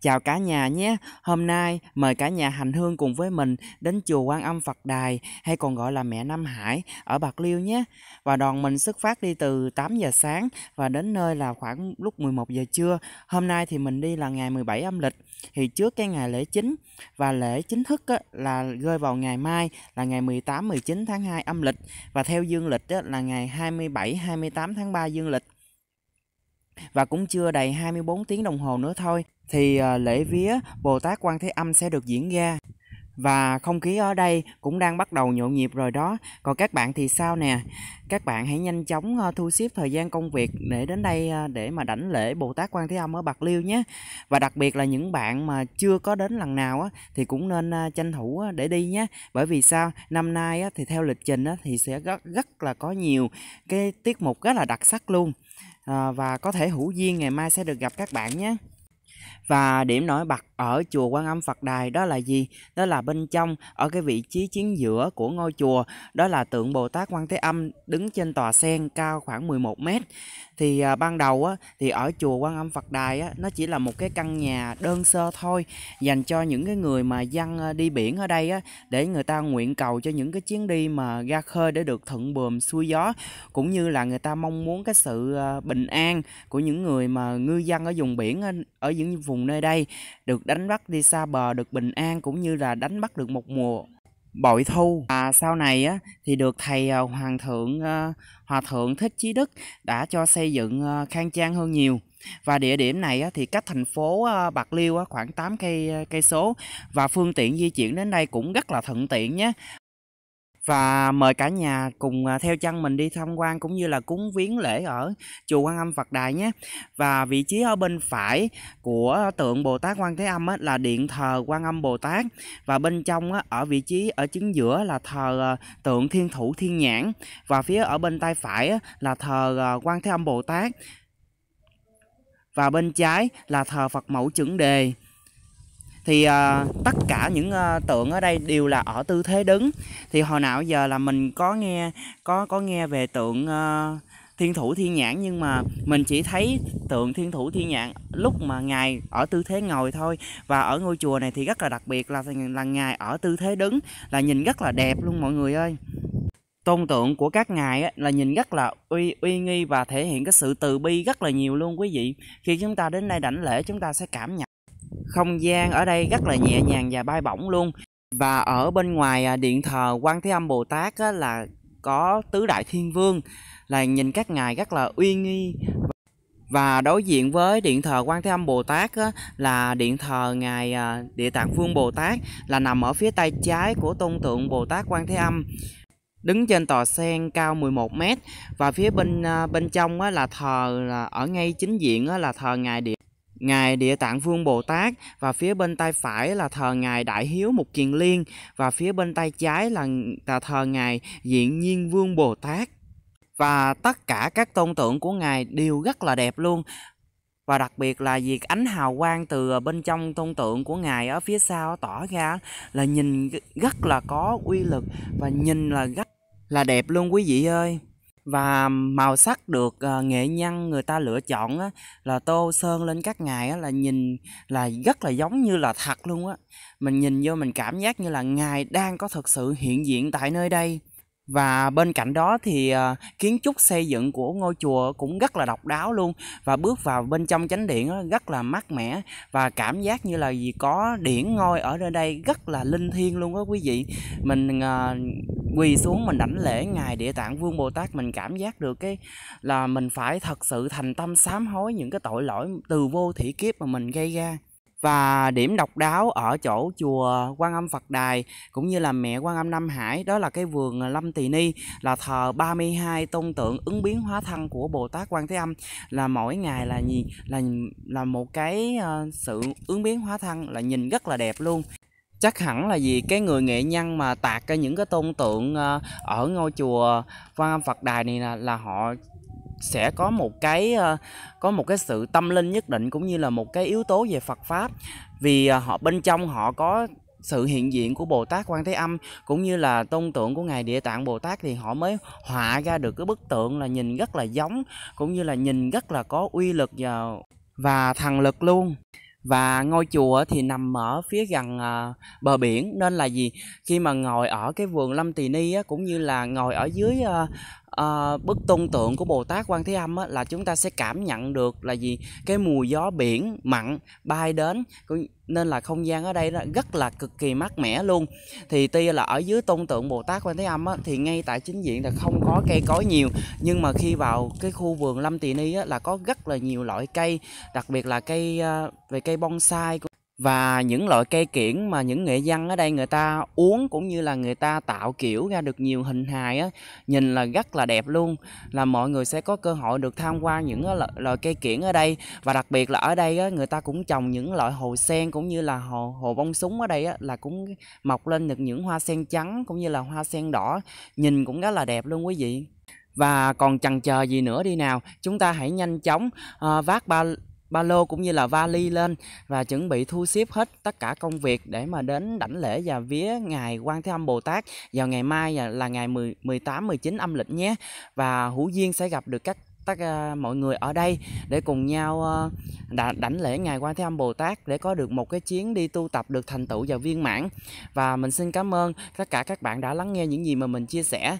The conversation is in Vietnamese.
Chào cả nhà nhé. Hôm nay mời cả nhà hành hương cùng với mình đến chùa Quan Âm Phật Đài hay còn gọi là Mẹ Nam Hải ở Bạc Liêu nhé. Và đoàn mình xuất phát đi từ 8 giờ sáng và đến nơi là khoảng lúc 11 giờ trưa. Hôm nay thì mình đi là ngày 17 âm lịch thì trước cái ngày lễ chính và lễ chính thức á, là rơi vào ngày mai là ngày 18 19 tháng 2 âm lịch và theo dương lịch á, là ngày 27 28 tháng 3 dương lịch và cũng chưa đầy 24 tiếng đồng hồ nữa thôi thì ờ, lễ vía Bồ Tát Quan Thế Âm sẽ được diễn ra. Và không khí ở đây cũng đang bắt đầu nhộn nhịp rồi đó. Còn các bạn thì sao nè? Các bạn hãy nhanh chóng ờ, thu xếp thời gian công việc để đến đây ờ, để mà đảnh lễ Bồ Tát Quan Thế Âm ở Bạc Liêu nhé. Và đặc biệt là những bạn mà chưa có đến lần nào á, thì cũng nên tranh thủ để đi nhé. Bởi vì sao? Năm nay á, thì theo lịch trình á, thì sẽ rất rất là có nhiều cái tiết mục rất là đặc sắc luôn à, và có thể hữu duyên ngày mai sẽ được gặp các bạn nhé và điểm nổi bật ở chùa Quan Âm Phật Đài đó là gì? Đó là bên trong ở cái vị trí chính giữa của ngôi chùa đó là tượng Bồ Tát Quan Thế Âm đứng trên tòa sen cao khoảng 11 mét. Thì à, ban đầu á, thì ở chùa Quan Âm Phật Đài á, nó chỉ là một cái căn nhà đơn sơ thôi dành cho những cái người mà dân à, đi biển ở đây á, để người ta nguyện cầu cho những cái chuyến đi mà ra khơi để được thuận buồm xuôi gió cũng như là người ta mong muốn cái sự à, bình an của những người mà ngư dân ở vùng biển ở những vùng nơi đây được đánh bắt đi xa bờ được bình an cũng như là đánh bắt được một mùa bội thu. Và sau này á thì được thầy à, hoàng thượng à, hòa thượng thích chí đức đã cho xây dựng à, khang trang hơn nhiều. Và địa điểm này á, thì cách thành phố bạc liêu á, khoảng 8 cây cây số. Và phương tiện di chuyển đến đây cũng rất là thuận tiện nhé và mời cả nhà cùng à, theo chân mình đi tham quan cũng như là cúng viếng lễ ở chùa Quan Âm Phật Đài nhé. Và vị trí ở bên phải của tượng Bồ Tát Quan Thế Âm á, là điện thờ Quan Âm Bồ Tát. Và bên trong á, ở vị trí ở chính giữa là thờ à, tượng Thiên Thủ Thiên Nhãn. Và phía ở bên tay phải á, là thờ à, Quan Thế Âm Bồ Tát. Và bên trái là thờ Phật Mẫu Chuẩn Đề thì uh, tất cả những uh, tượng ở đây đều là ở tư thế đứng. Thì hồi nào giờ là mình có nghe có có nghe về tượng uh, thiên thủ thiên nhãn nhưng mà mình chỉ thấy tượng thiên thủ thiên nhãn lúc mà ngài ở tư thế ngồi thôi. Và ở ngôi chùa này thì rất là đặc biệt là là ngài ở tư thế đứng là nhìn rất là đẹp luôn mọi người ơi. Tôn tượng của các ngài ấy, là nhìn rất là uy uy nghi và thể hiện cái sự từ bi rất là nhiều luôn quý vị. Khi chúng ta đến đây đảnh lễ chúng ta sẽ cảm nhận không gian ở đây rất là nhẹ nhàng và bay bổng luôn. Và ở bên ngoài à, điện thờ quan thế âm bồ tát á, là có tứ đại thiên vương là nhìn các ngài rất là uy nghi. Và đối diện với điện thờ quan thế âm bồ tát á, là điện thờ ngài à, địa tạng vương bồ tát là nằm ở phía tay trái của tôn tượng bồ tát quan thế âm. Đứng trên tòa sen cao 11 mét và phía bên à, bên trong á, là thờ là ở ngay chính diện á, là thờ ngài địa Ngài Địa Tạng Vương Bồ Tát và phía bên tay phải là thờ Ngài Đại Hiếu Mục Kiền Liên và phía bên tay trái là, là thờ Ngài Diện Nhiên Vương Bồ Tát. Và tất cả các tôn tượng của Ngài đều rất là đẹp luôn. Và đặc biệt là việc ánh hào quang từ ờ, bên trong tôn tượng của Ngài ở phía sau tỏ ra là nhìn rất là có uy lực và nhìn là rất là đẹp luôn quý vị ơi và màu sắc được uh, nghệ nhân người ta lựa chọn á, là tô sơn lên các ngài á, là nhìn là rất là giống như là thật luôn á. Mình nhìn vô mình cảm giác như là ngài đang có thực sự hiện diện tại nơi đây và bên cạnh đó thì uh, kiến trúc xây dựng của ngôi chùa cũng rất là độc đáo luôn. Và bước vào bên trong chánh điện rất là mát mẻ. Và cảm giác như là gì có điển ngôi ở nơi đây rất là linh thiêng luôn đó quý vị. Mình uh, quỳ xuống mình đảnh lễ ngài địa tạng vương bồ tát mình cảm giác được cái là mình phải thật sự thành tâm sám hối những cái tội lỗi từ vô thủy kiếp mà mình gây ra và điểm độc đáo ở chỗ chùa Quan Âm Phật Đài cũng như là mẹ Quan Âm Nam Hải đó là cái vườn Lâm Tỳ Ni là thờ 32 tôn tượng ứng biến hóa thân của Bồ Tát Quan Thế Âm. Là mỗi ngày là gì là là một cái ờ, sự ứng biến hóa thân là nhìn rất là đẹp luôn. Chắc hẳn là vì cái người nghệ nhân mà tạc cái những cái tôn tượng ờ, ở ngôi chùa Quan Âm Phật Đài này là, là họ sẽ có một cái ờ, có một cái sự tâm linh nhất định cũng như là một cái yếu tố về Phật pháp. Vì ờ, họ bên trong họ có sự hiện diện của Bồ Tát Quan Thế Âm cũng như là tôn tượng của ngài Địa Tạng Bồ Tát thì họ mới họa ra được cái bức tượng là nhìn rất là giống cũng như là nhìn rất là có uy lực và và thần lực luôn. Và ngôi chùa thì nằm ở phía gần, ờ, bờ biển. Nên là gì? Khi mà ngồi ở cái vườn Lâm Tỳ Ni á, cũng như là ngồi ở dưới, ơ, ờ, bức tôn tượng của Bồ Tát Quan Thế Âm á, là chúng ta sẽ cảm nhận được là gì? Cái mùi gió biển mặn bay đến, nên là không gian ở đây đó rất là cực kỳ mát mẻ luôn. Thì tuy là ở dưới tôn tượng Bồ Tát Quan Thế Âm á, thì ngay tại chính diện là không có cây cối nhiều, nhưng mà khi vào cái khu vườn Lâm Tỳ Ni á, là có rất là nhiều loại cây, đặc biệt là cây, ờ, về cây bonsai và những loại cây kiểng mà những nghệ dân ở đây người ta uống cũng như là người ta tạo kiểu ra được nhiều hình hài á, nhìn là rất là đẹp luôn. Là mọi người sẽ có cơ hội được tham quan những loại loại cây kiểng ở đây và đặc biệt là ở đây á, người ta cũng trồng những loại hồ sen cũng như là hồ hồ bông súng ở đây á, là cũng mọc lên được những hoa sen trắng cũng như là hoa sen đỏ, nhìn cũng rất là đẹp luôn quý vị. Và còn chần chờ gì nữa đi nào, chúng ta hãy nhanh chóng, uh, vác ba ba lô cũng như là vali lên và chuẩn bị thu xếp hết tất cả công việc để mà đến đảnh lễ và vía ngài Quan Thế Âm Bồ Tát vào ngày mai là ngày 10 18 19 âm lịch nhé. Và hữu duyên sẽ gặp được các tất uh, ờ, mọi người ở đây để cùng nhau uh, đảnh lễ ngài Quan Thế Âm Bồ Tát để có được một cái chuyến đi tu tập được thành tựu và viên mãn. Và mình xin cảm ơn tất cả các bạn đã lắng nghe những gì mà mình chia sẻ.